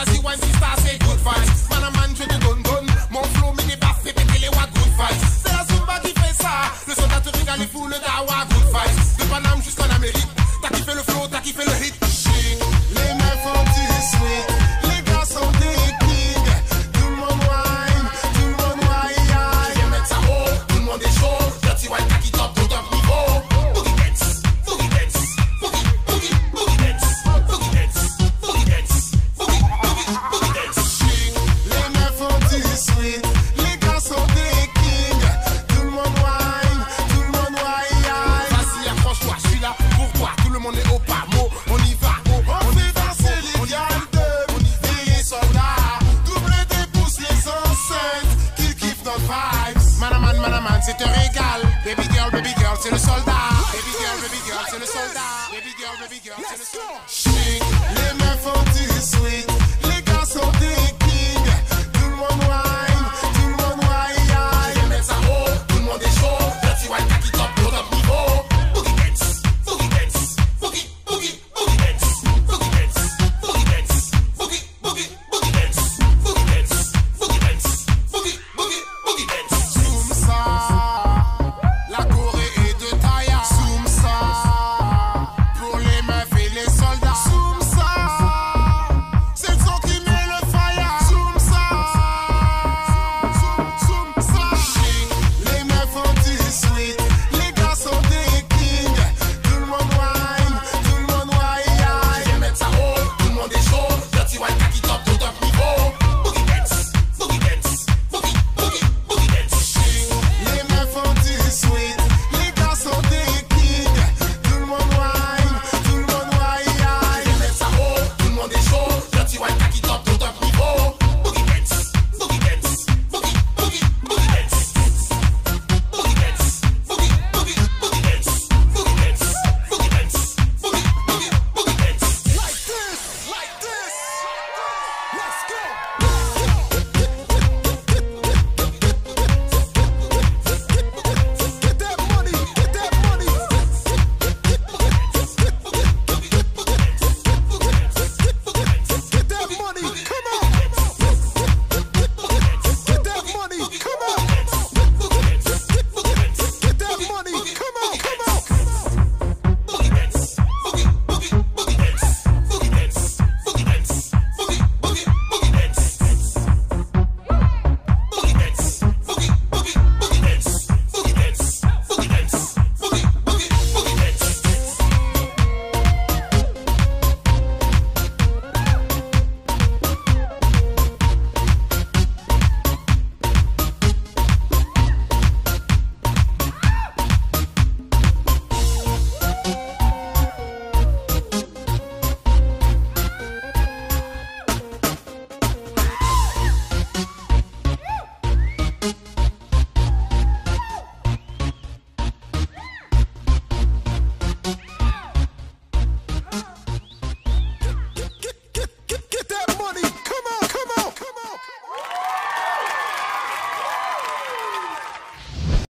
as you and she say good vibes. Man, I'm c'est un. Baby girl, baby girl, c'est le soldat.